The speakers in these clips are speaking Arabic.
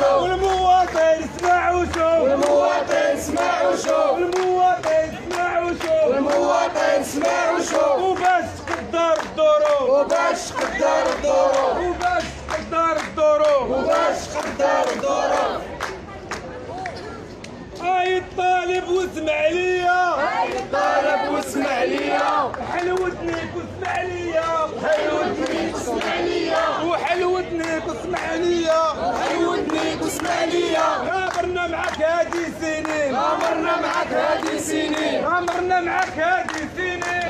وشوف والمواطن اسمع وشوف والمواطن اسمع وشوف والمواطن اسمع وشوف والمواطن اسمع وشوف وباش تقدر الظروف وباش تقدر الظروف وباش تقدر الظروف وباش تقدر الظروف هاي الطالب واسمع ليا هاي الطالب واسمع ليا حلو ودنيك واسمع ليا حلو ودنيك واسمع ليا وحلو ودنيك واسمع ليا حلو الإسماعيلية. غامرنا معك هذه السنين. غامرنا معك هذه السنين. غامرنا معك هذه السنين.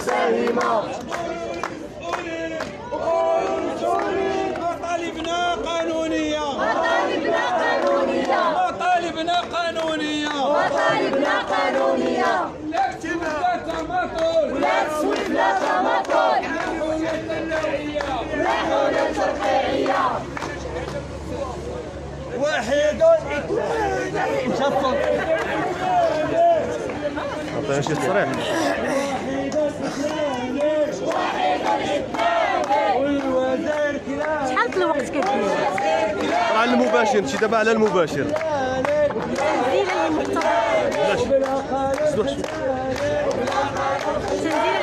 مساهمة مطالبنا قانونية مطالبنا قانونية مطالبنا قانونية مطالبنا قانونية لا تسوي لا تماطل لا تسويف لا تماطل حماية النوعية لا حول الترقيعية واحد اثنين شفط عطينا شي تصريح على المباشر شي دابا على المباشر.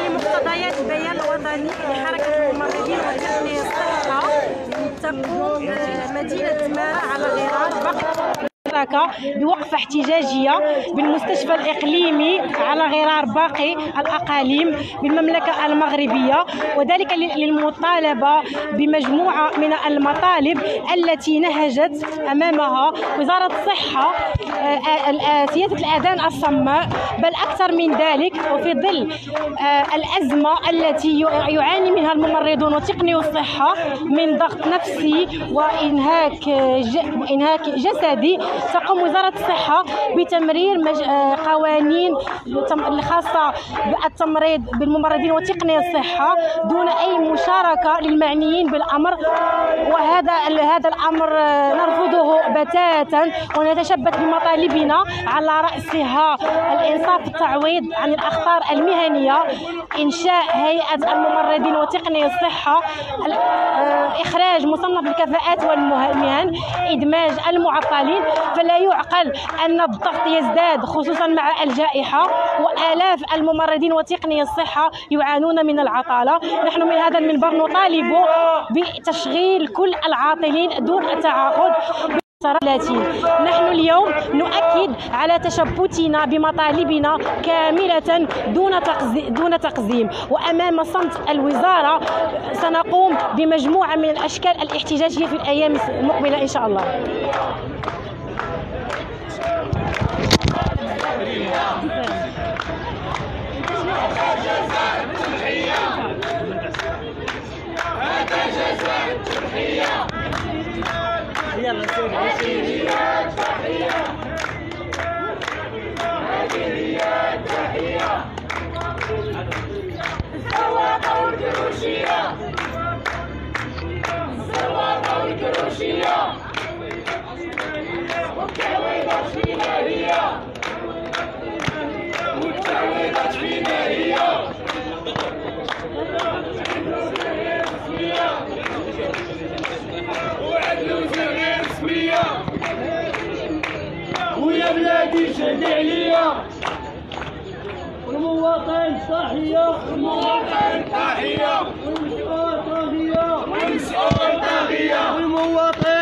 لمقتضيات البيان الوطني لحركة آه، مدينة على غرار الحركة بوقفة احتجاجية بالمستشفى الإقليمي على غرار باقي الأقاليم بالمملكة المغربية وذلك للمطالبة بمجموعة من المطالب التي نهجت أمامها وزارة الصحة آه، آه، آه، سياسة الأذان الصماء بل أكثر من ذلك وفي ظل الأزمة التي يعاني منها الممرضون وتقنيو الصحة من ضغط نفسي وإنهاك ج- إنهاك جسدي تقوم وزارة الصحة بتمرير مج... آه، قوانين الخاصة بالتمريض بالممرضين وتقنية الصحة دون أي مشاركة للمعنيين بالأمر. وهذا هذا الأمر آه، نرفضه بتاتا ونتشبث بمطالبنا على رأسها. الإنصاف التعويض عن الأخطار المهنية إنشاء هيئة الممرضين وتقنية الصحة ال- آه، إخراج مصنف الكفاءات والمهن إدماج المعطلين. فلا يعقل أن الضغط يزداد خصوصا مع الجائحة وآلاف الممرضين وتقنية الصحة يعانون من العطالة. نحن من هذا المنبر نطالب بتشغيل كل العاطلين دون تعاقد 30 نحن اليوم نؤكد على تشبتنا بمطالبنا كاملة دون دون تقزيم. وأمام صمت الوزارة سنقوم بمجموعة من الأشكال الاحتجاجية في الأيام المقبلة إن شاء الله. الزواقة والقروشية الزواقة والقروشية والتعويضات ويا بلادي شهد عليا المواطن تحية. المواطن تحية. والمسؤول طاغية والمسؤول طاغية المواطن